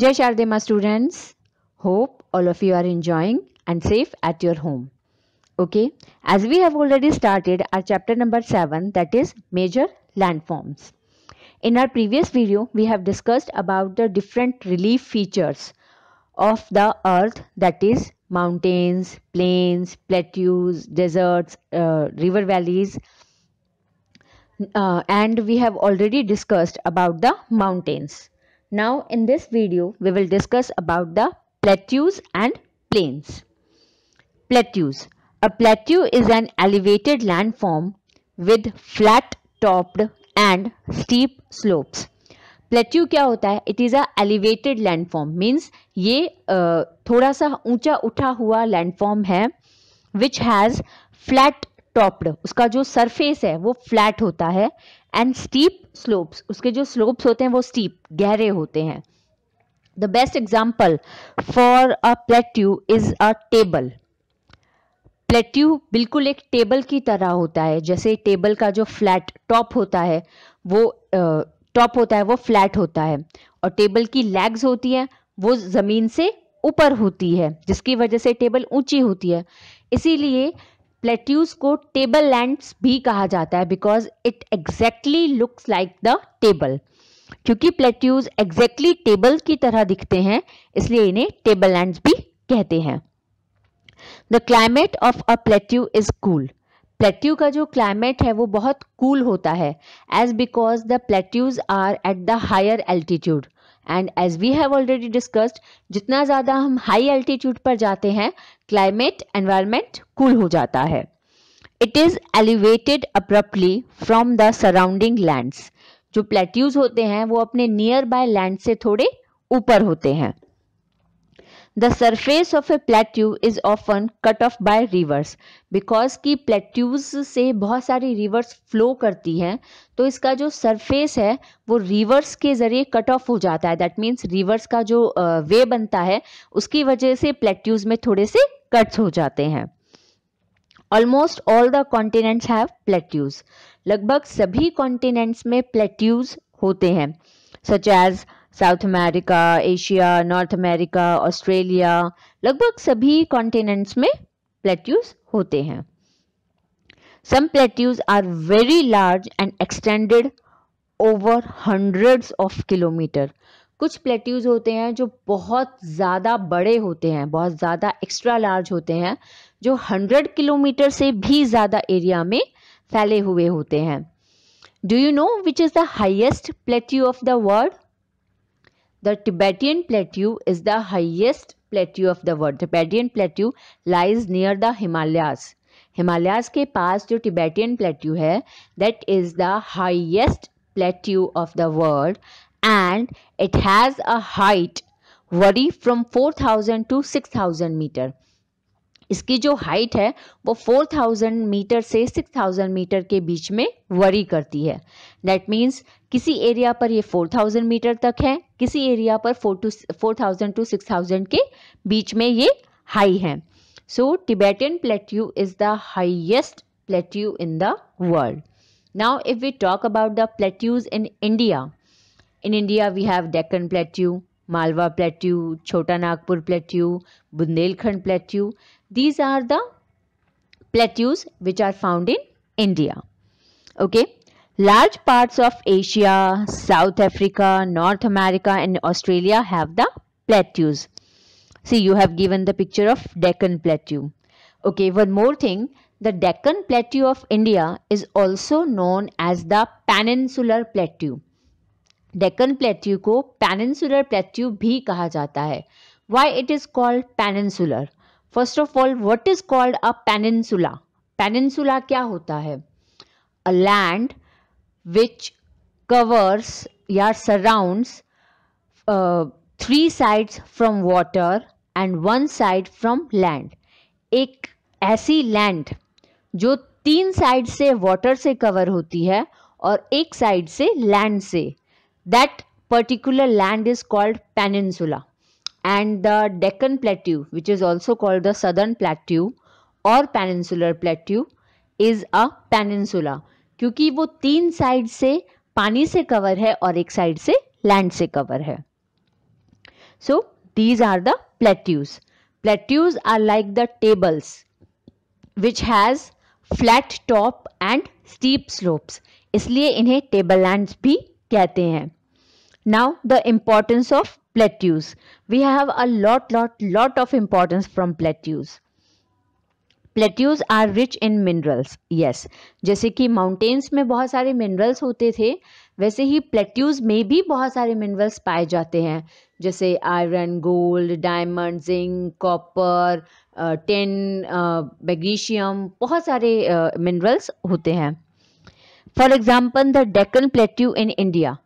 Jai Shardema students, hope all of you are enjoying and safe at your home. Okay, as we have already started our chapter number 7 that is major landforms. In our previous video, we have discussed about the different relief features of the earth that is mountains, plains, plateaus, deserts, uh, river valleys uh, and we have already discussed about the mountains. Now in this video we will discuss about the plateaus and plains. Plateaus. A plateau is an elevated landform with flat topped and steep slopes. Plateau क्या होता है it is a elevated landform means ये uh, थोड़ा सा ऊँचा उठा हुआ landform है विच हैज़ फ्लैट टॉप्ड उसका जो सरफेस है वो फ्लैट होता है एंड स्टीप स्लोप्स उसके जो स्लोप्स होते हैं वो स्टीप गहरे होते हैं। The best example for a plateau is a table plateau बिल्कुल एक टेबल की तरह होता है, जैसे टेबल का जो फ्लैट टॉप होता है, वो टॉप होता है, वो फ्लैट होता है। और टेबल की लेग्स होती है, वो ज़मीन से ऊपर होती है, जिसकी वजह से टेबल ऊँची होती है। इसीलिए प्लेट्यूज को टेबल लैंड्स भी कहा जाता है because it exactly looks like the table क्योंकि प्लेट्यूज एग्जैक्टली टेबल की तरह दिखते हैं, इसलिए इन्हें टेबल लैंड्स भी कहते हैं। The climate of a plateau is cool plateau का जो क्लाइमेट है, वो बहुत कूल cool होता है as because the plateaus are at the higher altitude and as we have already discussed जितना ज़्यादा हम हाई एल्टीट्यूड पर जाते हैं क्लाइमेट एनवायरमेंट कूल हो जाता है। It is elevated abruptly from the surrounding lands जो प्लेट्यूज होते हैं, वो अपने नियर बाय लैंड से थोड़े ऊपर होते हैं। The surface of a plateau is often cut off by rivers because की प्लेट्यूज से बहुत सारी रिवर्स फ्लो करती हैं तो इसका जो सरफेस है, वो रिवर्स के ज़रिए कट ऑफ़ हो जाता है। दैट मीन्स रिवर्स का जो वे बनता है, उसकी वजह से प्लेट्यूज में थोड़े से कट्स हो जाते हैं। Almost all the continents have plateaus लगभग सभी कॉन्टिनेंट्स में प्लेट्यूज होते हैं such as South America Asia North America Australia लगभग सभी कॉन्टिनेंट्स में प्लेट्यूज होते हैं। Some plateaus are very large and extended over hundreds of kilometer कुछ प्लेट्यूज होते हैं जो बहुत ज़्यादा बड़े होते हैं, बहुत ज़्यादा एक्स्ट्रा लार्ज होते हैं, जो हंड्रेड किलोमीटर से भी ज़्यादा एरिया में फैले हुए होते हैं do you know which is the highest plateau of the world The Tibetan Plateau is the highest plateau of the world. Tibetan Plateau lies near the Himalayas. Himalayas के पास जो टिबेटियन प्लेट्यू है that is the highest plateau of the world and it has a height vary from 4000 to 6000 metre इसकी जो height है, वो 4000 metre से 6000 metre के बीच में वरी करती है। दैट मीन्स किसी एरिया पर ये 4000 मीटर तक है, किसी एरिया पर to four thousand to six thousand के बीच में ये हाई है। So Tibetan plateau is the highest plateau in the world now if we talk about the plateaus in india in india we have deccan plateau malwa plateau chota nagpur plateau bundelkhand plateau these are the plateaus which are found in india okay Large parts of Asia, South Africa, North America and Australia have the plateaus. See, you have given the picture of Deccan Plateau. Okay, one more thing. The Deccan Plateau of India is also known as the Peninsular Plateau. Deccan plateau को peninsular plateau भी कहा जाता है। Why it is called peninsular? First of all what is called a peninsula peninsula क्या होता है? A land which covers या surround three sides from water and one side from land एक ऐसी लैंड जो तीन साइड से वॉटर से कवर होती है और एक साइड से लैंड से। That particular land is called peninsula and the Deccan Plateau, which is also called the Southern Plateau or Peninsular Plateau, is a peninsula. क्योंकि वो तीन साइड से पानी से कवर है और एक साइड से लैंड से कवर है So these are the plateaus. Plateaus are like the tables which has flat top and steep slopes. इसलिए इन्हें tablelands भी कहते हैं. Now the importance of plateaus. We have a lot lot lot of importance from plateaus. Plateaus are rich in minerals yes जैसे कि mountains में बहुत सारे मिनरल्स होते थे वैसे ही प्लेट्यूज में भी बहुत सारे मिनरल्स पाए जाते हैं जैसे iron gold diamond zinc copper tin magnesium बहुत सारे मिनरल्स uh, होते हैं for example the Deccan plateau in India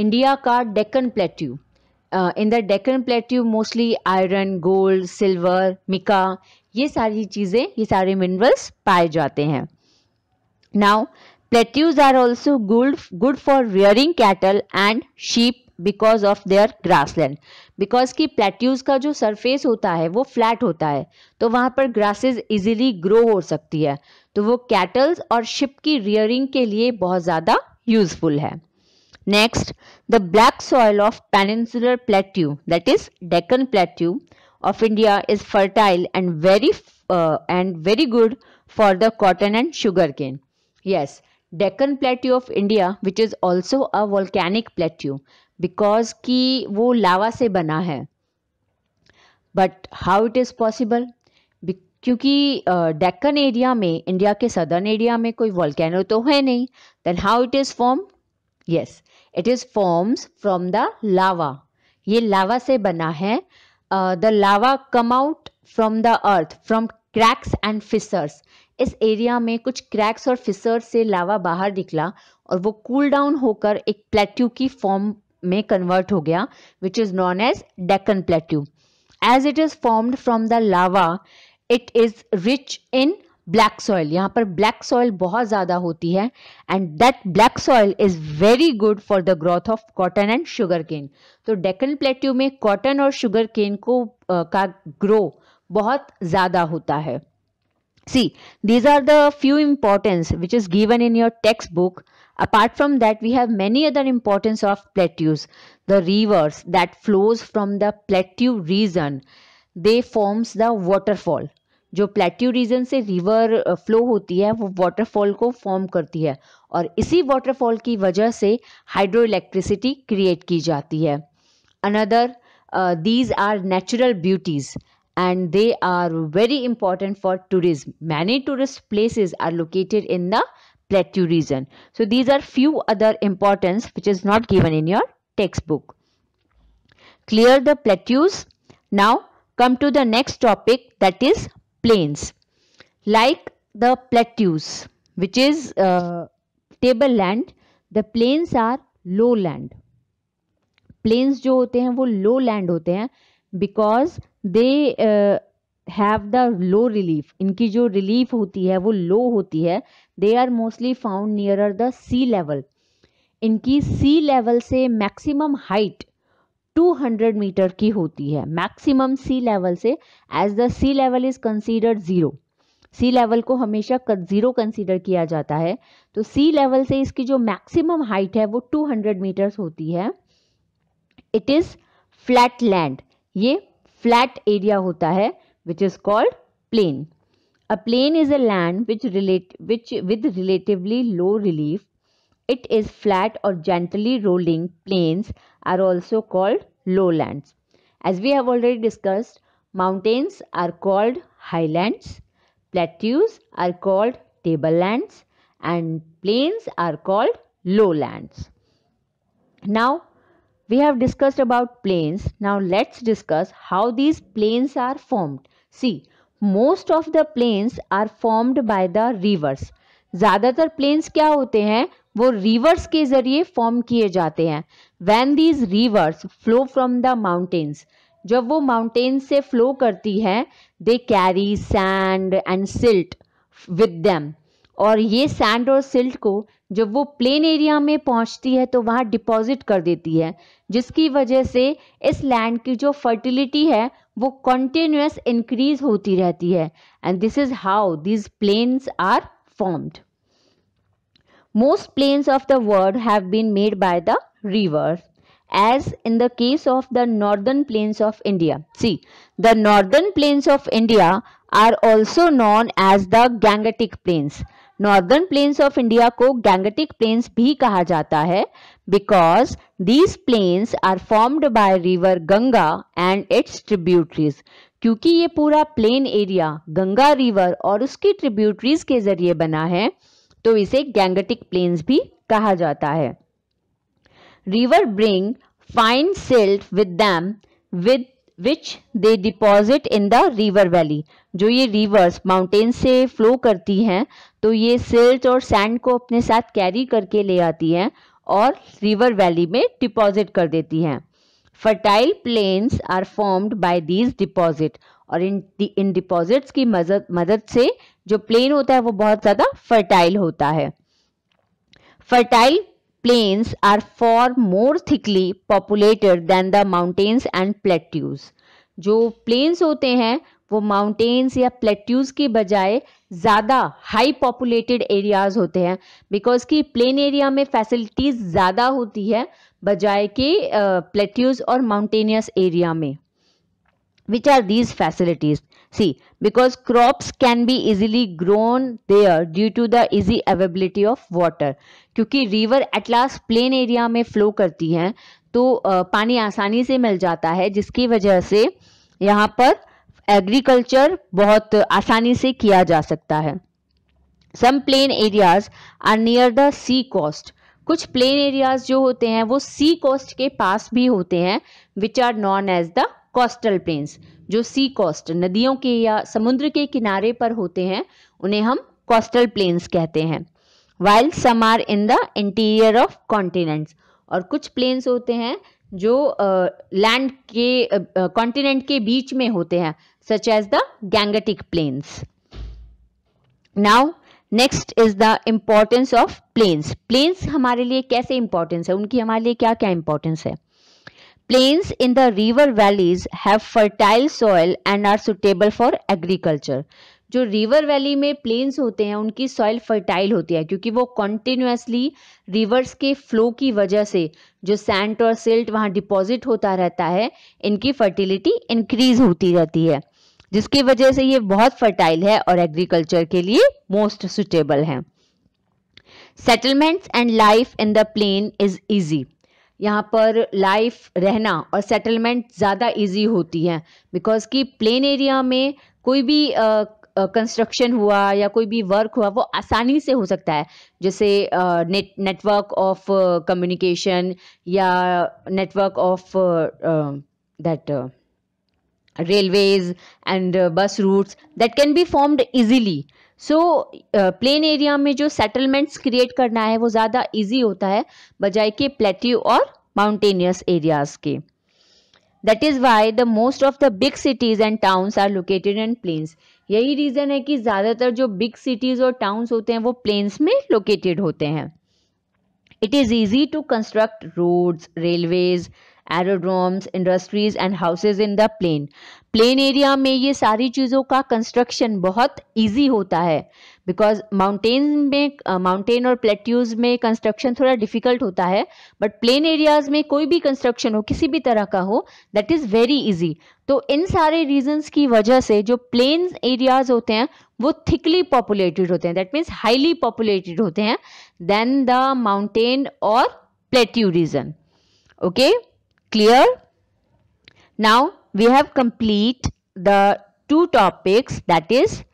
India का Deccan plateau in the Deccan plateau mostly iron gold silver mica ये सारी चीज़ें, ये सारे मिनरल्स पाए जाते हैं। Now plateaus are also good good for rearing cattle and sheep because of their grassland because की प्लेट्यूज का जो सरफेस होता है, वो फ्लैट होता है तो वहाँ पर ग्रासेस इजीली ग्रो हो सकती है। तो वो कैटल्स और शिप की रियरिंग के लिए बहुत ज़्यादा यूजफुल है। Next the black soil of peninsular plateau that is Deccan plateau of India is fertile and very uh, and very good for the cotton and sugarcane. Yes, Deccan Plateau of India which is also a volcanic plateau because ki wo lava se bana hai. But how it is possible? क्योंकि Deccan area में India के southern area में कोई volcano तो है नहीं then how it is form yes it is forms from the lava ये lava से बना है। The lava come out from the earth from cracks and fissures इस एरिया में कुछ क्रैक्स और फिसर्स से लावा बाहर निकला और वो कूल cool डाउन होकर एक प्लेट्यू की फॉर्म में कन्वर्ट हो गया which is known as Deccan plateau as it is formed from the lava it is rich in black soil यहाँ पर ब्लैक सॉइल बहुत ज़्यादा होती है and that black soil is very good for the growth of cotton and sugarcane तो Deccan plateau में cotton और sugar cane को आ, का ग्रो बहुत ज़्यादा होता है। See these are the few importance which is given in your textbook apart from that we have many other importance of plateaus the rivers that flows from the plateau region they forms the waterfall जो plateau region से river flow होती है, वो waterfall को form करती है और इसी वाटरफॉल की वजह से हाइड्रो इलेक्ट्रिसिटी क्रिएट की जाती है। Another these are natural beauties and they are very important for tourism many tourist places are located in the plateau region so these are few other importance which is not given in your textbook clear the plateaus now come to the next topic that is plains like the plateaus which is uh, tableland the plains are lowland plains जो होते हैं वो lowland होते हैं because they uh, have the low relief इनकी जो relief होती है वो low होती है they are mostly found nearer the sea level इनकी सी लेवल से मैक्सिमम हाइट 200 मीटर की होती है। मैक्सिमम सी लेवल से as the sea level is considered zero sea level को हमेशा ज़ीरो कंसीडर किया जाता है। तो सी लेवल से इसकी जो मैक्सिमम हाइट है वो 200 मीटर्स होती है। It is flat land. ये फ्लैट एरिया होता है which is called plain a plain is a land which relate, which, with relatively low relief. It is flat or gently rolling plains are also called lowlands. As we have already discussed, mountains are called highlands, plateaus are called tablelands and plains are called lowlands. Now, we have discussed about plains. Now, let's discuss how these plains are formed. See, most of the plains are formed by the rivers. ज़्यादातर planes क्या होते हैं वो rivers के ज़रिए form किए जाते हैं। When these rivers flow from the mountains जब वो माउंटेन्स से फ्लो करती है they carry sand and silt with them और ये सैंड और सिल्ट को जब वो प्लेन एरिया में पहुँचती है तो वहाँ डिपॉजिट कर देती है। जिसकी वजह से इस लैंड की जो फर्टिलिटी है, वो कंटिन्यूस इंक्रीज होती रहती है। And this is how these plains are formed Most plains of the world have been made by the rivers as in the case of the northern plains of India. See, the northern plains of India are also known as the Gangetic plains. Northern plains of India को Gangetic plains भी कहा जाता है because these plains are formed by river Ganga and its tributaries क्योंकि ये पूरा plain area Ganga river और उसकी ट्रिब्यूटरीज के ज़रिए बना है तो इसे गैंगटिक प्लेन्स भी कहा जाता है। River bring fine silt with them with which they deposit in the river valley जो ये रिवर्स माउंटेन से फ्लो करती हैं तो ये सिल्ट और सैंड को अपने साथ कैरी करके ले आती हैं और रिवर वैली में डिपॉजिट कर देती हैं। Fertile plains are formed by these deposit और इन इन डिपॉजिट्स की मदद मदद से जो प्लेन होता है, वो बहुत ज़्यादा फर्टाइल होता है। Fertile plains are far more thickly populated than the mountains and plateaus. जो प्लेन्स होते हैं, वो माउंटेन्स या प्लेट्यूज के बजाय ज़्यादा हाई पॉपुलेटेड एरियाज़ होते हैं। बिकॉज़ कि प्लेन एरिया में फैसिलिटीज़ ज़्यादा होती है, बजाय के प्लेट्यूज और माउंटेनियस एरिया में। Which are these facilities? See, because crops can be easily grown there due to the easy availability of water. क्योंकि रिवर एटलास प्लेन एरिया में फ्लो करती हैं तो पानी आसानी से मिल जाता है, जिसकी वजह से यहाँ पर एग्रीकल्चर बहुत आसानी से किया जा सकता है। Some plain areas are near the sea coast कुछ प्लेन एरियाज़ जो होते हैं, वो सी कोस्ट के पास भी होते हैं which are known as the coastal plains जो सी कोस्ट नदियों के या समुद्र के किनारे पर होते हैं उन्हें हम कोस्टल प्लेन्स कहते हैं। While some are in the interior of continents और कुछ प्लेन्स होते हैं जो लैंड uh, के कॉन्टिनेंट uh, के बीच में होते हैं such as the Gangetic plains now next is the importance of plains plains हमारे लिए कैसे इंपॉर्टेंस है? उनकी हमारे लिए क्या क्या इंपॉर्टेंस है? Plains in the river valleys have fertile soil and are suitable for agriculture. जो रिवर वैली में प्लेन्स होते हैं, उनकी सॉइल फर्टाइल होती है, क्योंकि वो कॉन्टिन्यूसली रिवर्स के फ्लो की वजह से जो सैंड और सिल्ट वहाँ डिपॉजिट होता रहता है, इनकी फर्टिलिटी इंक्रीज होती रहती है, जिसकी वजह से ये बहुत फर्टाइल है और एग्रीकल्चर के लिए मोस्ट सुटेबल है settlements and life in the plain is easy यहाँ पर लाइफ रहना और सेटलमेंट ज़्यादा इजी होती है। बिकॉज़ कि प्लेन एरिया में कोई भी कंस्ट्रक्शन हुआ या कोई भी वर्क हुआ, वो आसानी से हो सकता है। जैसे नेट नेटवर्क ऑफ़ कम्युनिकेशन या network of that railways and bus routes that can be formed easily so plain area में जो सेटलमेंट्स क्रिएट करना है, वो ज़्यादा इजी होता है, बजाय के प्लेट्यू और माउंटेनियस एरियाज़ के। That is why the most of the big cities and towns are located in plains यही रीज़न है कि ज़्यादातर जो बिग सिटीज़ और टाउन्स होते हैं, वो प्लेन्स में लोकेटेड होते हैं। It is easy to construct roads railways aerodromes industries and houses in the plain plain area में ये सारी चीज़ों का कंस्ट्रक्शन बहुत इजी होता है। बिकॉज़ माउंटेन में माउंटेन और प्लेट्यूज में कंस्ट्रक्शन थोड़ा डिफ़िकल्ट होता है बट प्लेन एरियाज़ में कोई भी कंस्ट्रक्शन हो, किसी भी तरह का हो दैट इज़ वेरी इजी तो इन सारे रीजंस की वजह से जो प्लेन एरियाज़ होते हैं, वो थिकली पॉपुलेटेड होते हैं। दैट मीन्स हाईली पॉपुलेटेड होते हैं देन द माउंटेन और plateau region okay clear Now we have complete the two topics that is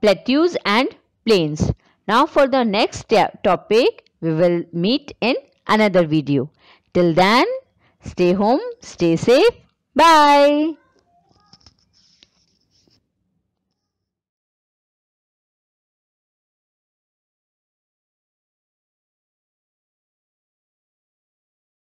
plateaus and plains. Now for the next topic we will meet in another video. Till then stay home, stay safe. Bye.